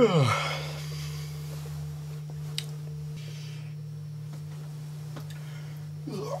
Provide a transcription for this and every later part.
Ugh.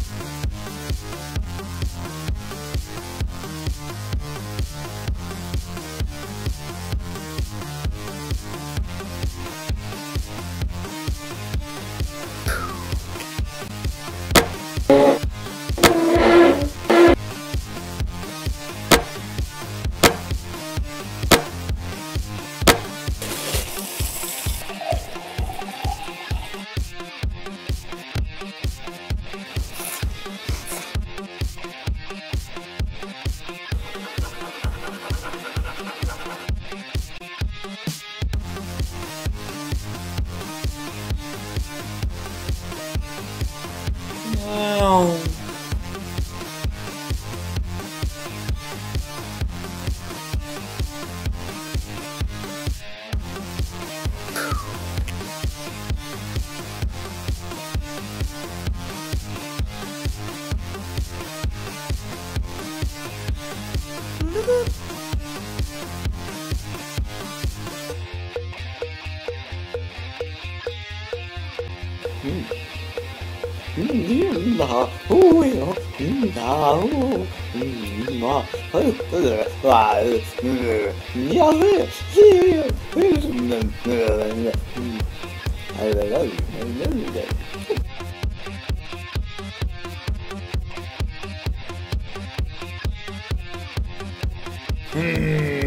down. んだ、おいよ、うんだ、おうんま、はう、わ、うん、やべえ、いやいや、え、うん、うん、うん、あれだよ、なんだよ。うん。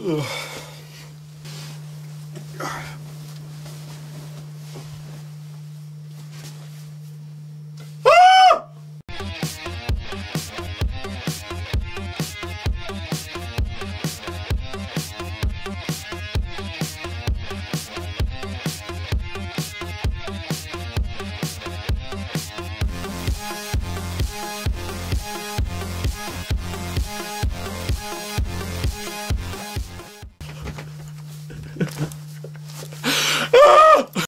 Ugh.